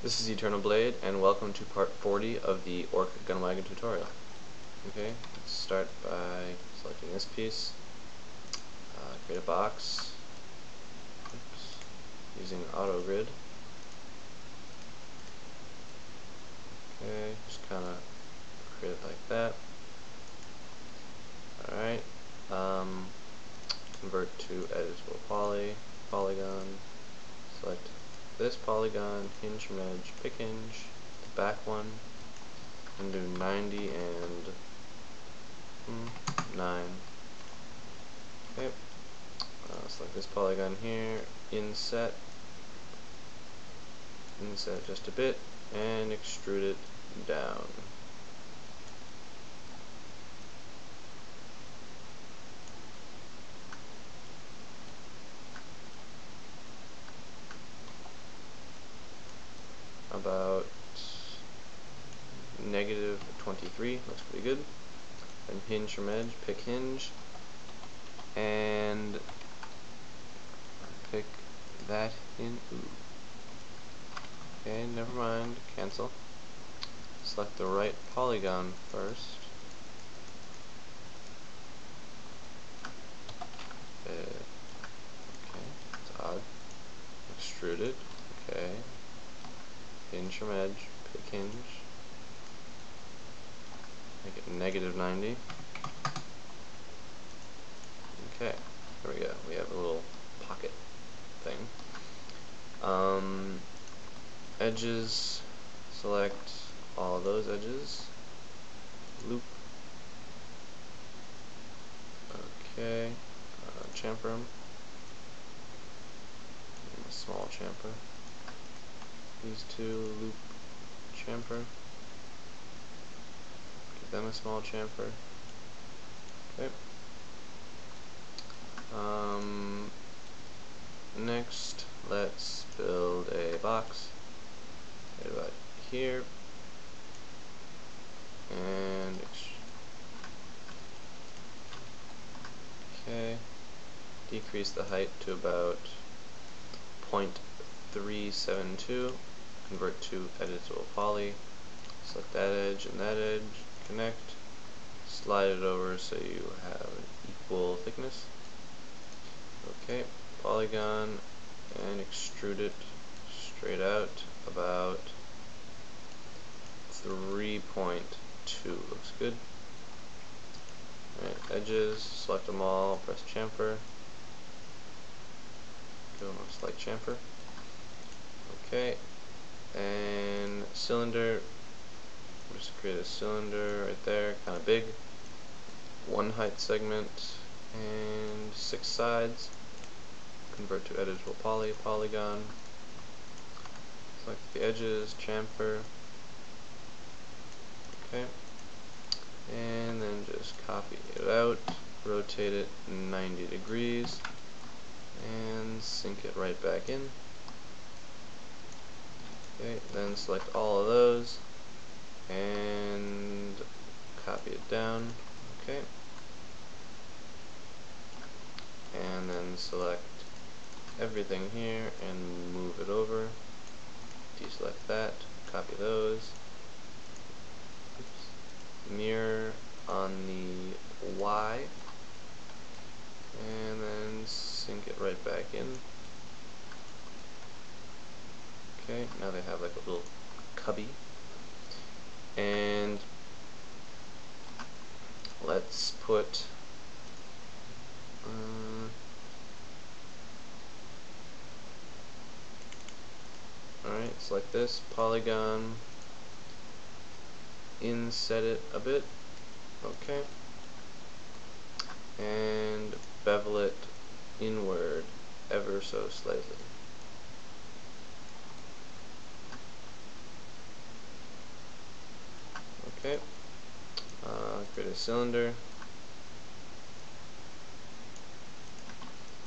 This is Eternal Blade, and welcome to part 40 of the Ork Gunwagon tutorial. Okay, let's start by selecting this piece, uh, create a box, Oops. using auto grid. Okay, just kind of create it like that. Alright, um, convert to editable poly, polygon, select this polygon, hinge edge, pick hinge, the back one, and do 90 and mm, 9. Okay, uh, select this polygon here, inset, inset just a bit, and extrude it down. About negative 23, looks pretty good. And hinge from edge, pick hinge, and pick that in. Ooh. Okay, never mind, cancel. Select the right polygon first. Uh, okay, it's odd. Extrude it. Hinge from edge, pick hinge, make it negative 90. Okay, there we go. We have a little pocket thing. Um, edges, select all those edges, loop, okay, uh, chamfer them, small chamfer these two loop chamfer. Give them a small chamfer. Okay. Um, next, let's build a box. Right about here. And okay, decrease the height to about 0.372 convert to editable poly, select that edge and that edge, connect, slide it over so you have an equal thickness. Okay, polygon, and extrude it straight out about 3.2, looks good. Right, edges, select them all, press chamfer, go on select chamfer. Okay, and cylinder just create a cylinder right there kind of big. One height segment and six sides. Convert to editable poly polygon. Select the edges chamfer. Okay. And then just copy it out rotate it 90 degrees and sink it right back in Okay, then select all of those and copy it down. Okay. And then select everything here and move it over. Deselect that, copy those. Oops. Mirror on the Y and then sink it right back in. Okay, now they have like a little cubby. And let's put uh, Alright, select this, polygon, inset it a bit, okay, and bevel it inward ever so slightly. Okay. Uh, create a cylinder.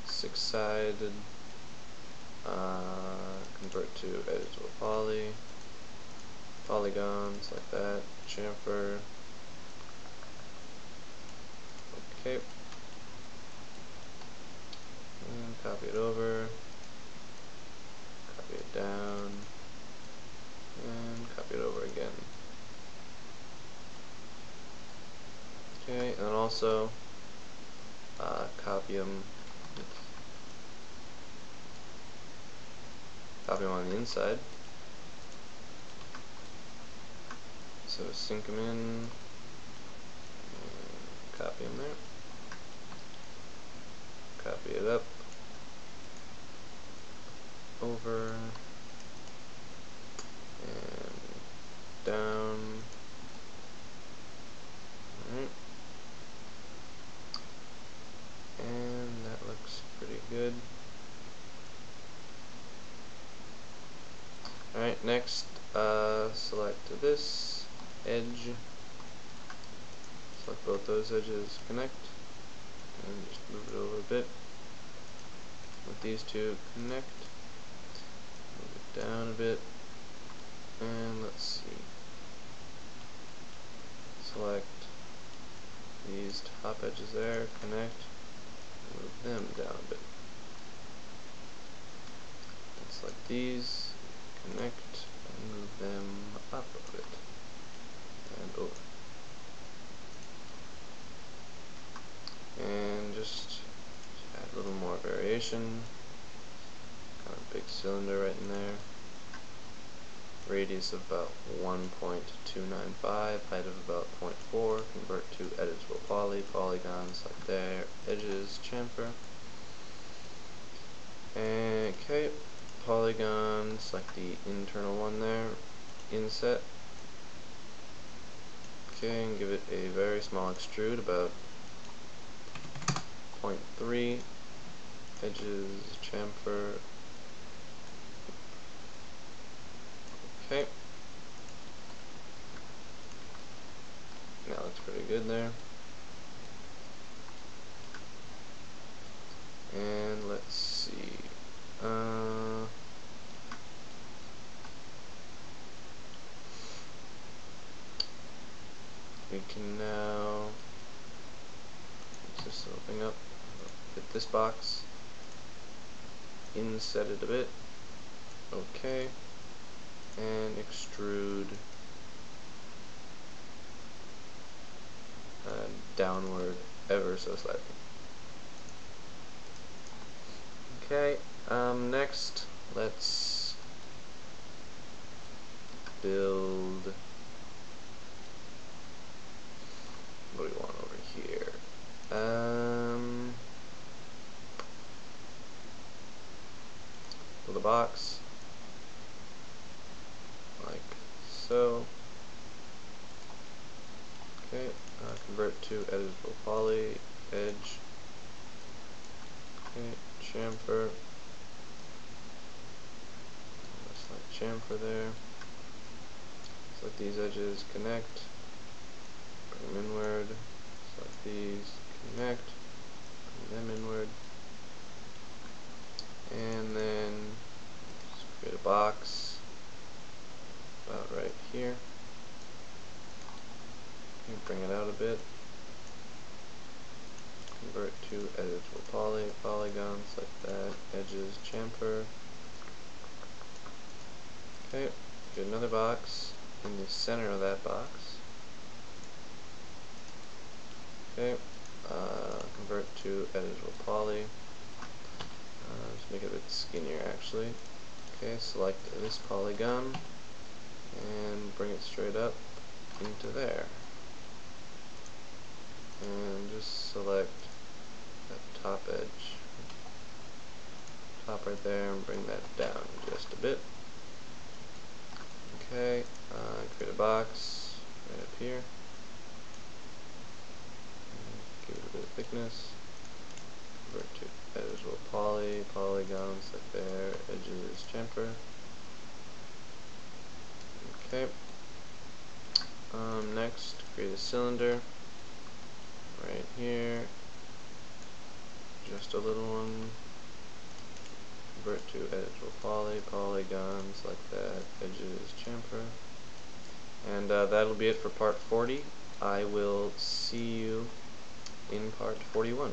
Six sided. Uh, convert to editable poly. Polygons like that. Chamfer. Okay. And copy it over. Copy it down. Okay, and then also uh, copy them. Copy them on the inside. So sink them in, copy them there. Copy it up, over, and down. Alright. And that looks pretty good. Alright, next uh, select this edge. Select both those edges, connect, and just move it over a bit. Let these two connect. Move it down a bit. And let's see. Select these top edges there, connect, move them down a bit. select these, connect, and move them up a bit. And over. And just add a little more variation. Got a big cylinder right in there radius of about 1.295, height of about 0.4, convert to editable poly, polygons like there, edges, chamfer. And okay, polygons like the internal one there, inset. Okay, and give it a very small extrude, about 0.3, edges, chamfer, Okay. That looks pretty good there. And let's see. Uh, we can now this little thing up, hit this box, inset it a bit. Okay and extrude uh, downward ever so slightly. Okay, um, next let's build what do we want over here? Um, build a box so. Okay, uh, convert to editable poly, edge, okay, chamfer, select chamfer there, select these edges, connect, bring them inward, select these, connect, bring them inward, and then create a box, about right here. Bring it out a bit. Convert to editable poly, polygons like that, edges, chamfer. Okay, get another box in the center of that box. Okay, uh, convert to editable poly. Uh, just make it a bit skinnier actually. Okay, select this polygon and bring it straight up into there. And just select that top edge, top right there, and bring that down just a bit. Okay, uh, create a box right up here. Give it a bit of thickness. Convert to editable poly, polygons like there, edges, chamfer. Okay. Um, next, create a cylinder right here. Just a little one. Convert to editable poly, polygons like that, edges, chamfer. And uh, that'll be it for part 40. I will see you in part 41.